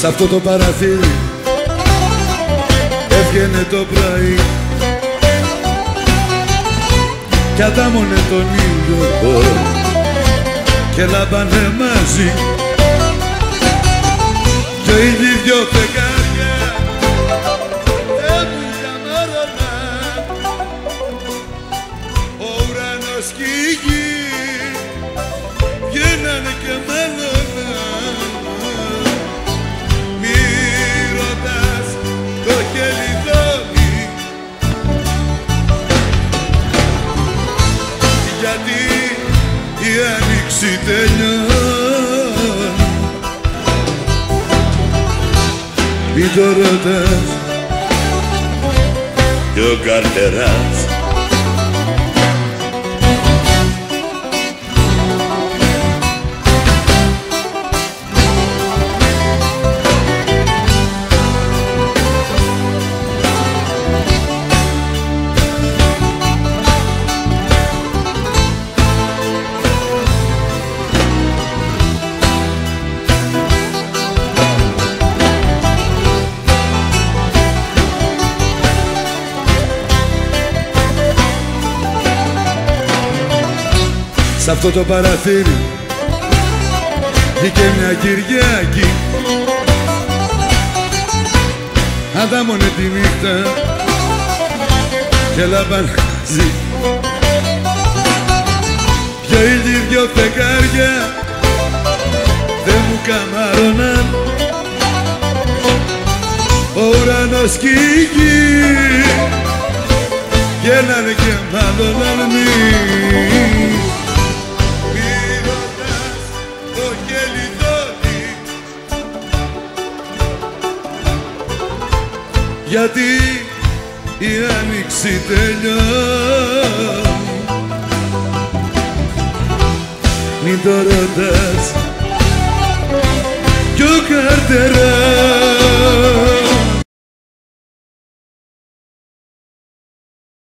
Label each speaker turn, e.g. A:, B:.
A: Σ' αυτό το παραθύρι έβγαινε το πρωί. Κι αντάμωνε τον ήλιο και λάμπανε μαζί. Και οι δυο φεγγάρια δεν μου καμάρωναν ο ουρανός και η γη βγαίνανε και μάλλοναν άνοιξη τελειώνει. Μη το ρωτάς.
B: Και ο καρτεράς
A: Σ' αυτό το παραθύρι βγήκε μια Κυριακή. Αντάμωνε τη νύχτα και λαμπανάζει Πιο ήλιοι δυο φεγγάρια δεν μου καμάρωναν ο ουρανός και η γη βγαίνανε και μάλλοναν μη μη γιατί η άνοιξη τελειώνει. Μην το ρωτάς. Κι ο καρτεράς